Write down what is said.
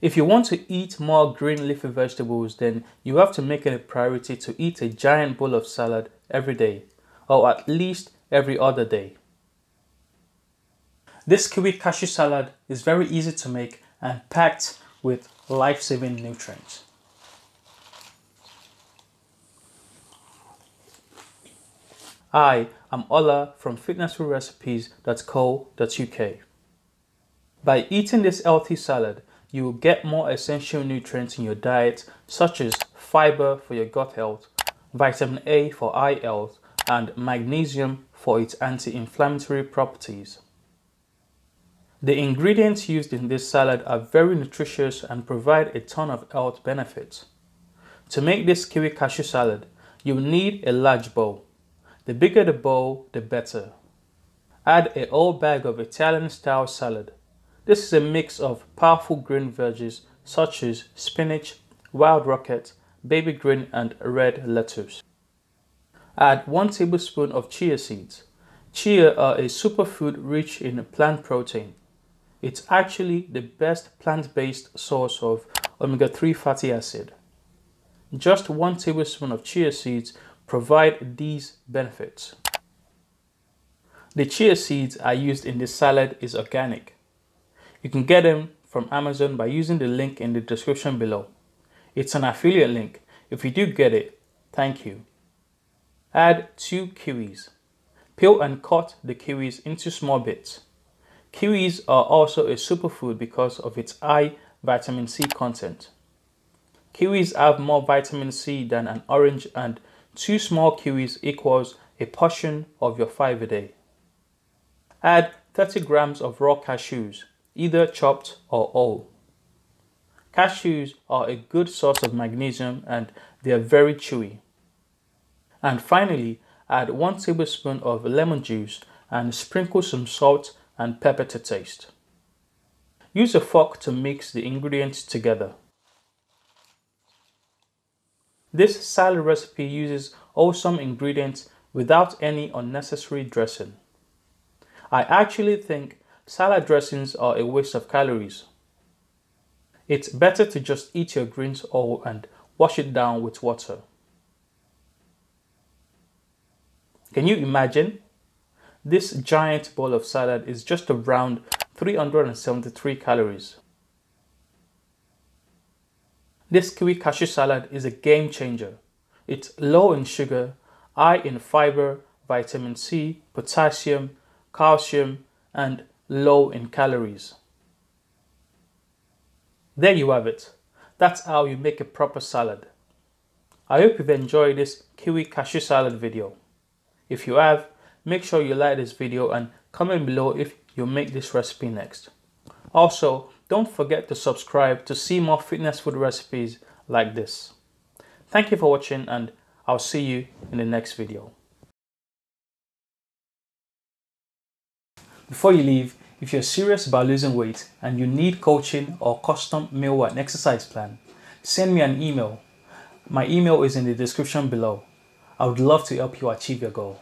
If you want to eat more green leafy vegetables, then you have to make it a priority to eat a giant bowl of salad every day, or at least every other day. This kiwi cashew salad is very easy to make and packed with life-saving nutrients. Hi, I am Ola from fitnessfoodrecipes.co.uk. By eating this healthy salad, you will get more essential nutrients in your diet such as fiber for your gut health, vitamin A for eye health, and magnesium for its anti-inflammatory properties. The ingredients used in this salad are very nutritious and provide a ton of health benefits. To make this kiwi cashew salad, you will need a large bowl. The bigger the bowl, the better. Add a whole bag of Italian style salad. This is a mix of powerful green veggies such as spinach, wild rocket, baby green and red lettuce. Add 1 tablespoon of chia seeds. Chia are a superfood rich in plant protein. It's actually the best plant-based source of omega-3 fatty acid. Just 1 tablespoon of chia seeds provide these benefits. The chia seeds I used in this salad is organic. You can get them from Amazon by using the link in the description below. It's an affiliate link. If you do get it, thank you. Add 2 kiwis. Peel and cut the kiwis into small bits. Kiwis are also a superfood because of its high vitamin C content. Kiwis have more vitamin C than an orange and two small kiwis equals a portion of your 5 a day. Add 30 grams of raw cashews, either chopped or whole. Cashews are a good source of magnesium and they are very chewy. And finally, add 1 tablespoon of lemon juice and sprinkle some salt and pepper to taste. Use a fork to mix the ingredients together. This salad recipe uses wholesome ingredients without any unnecessary dressing. I actually think salad dressings are a waste of calories. It's better to just eat your greens whole and wash it down with water. Can you imagine? This giant bowl of salad is just around 373 calories. This kiwi cashew salad is a game changer. It's low in sugar, high in fiber, vitamin C, potassium, calcium, and low in calories. There you have it. That's how you make a proper salad. I hope you've enjoyed this kiwi cashew salad video. If you have, make sure you like this video and comment below if you make this recipe next. Also, don't forget to subscribe to see more fitness food recipes like this. Thank you for watching and I'll see you in the next video. Before you leave, if you're serious about losing weight and you need coaching or custom meal and exercise plan, send me an email. My email is in the description below. I would love to help you achieve your goal.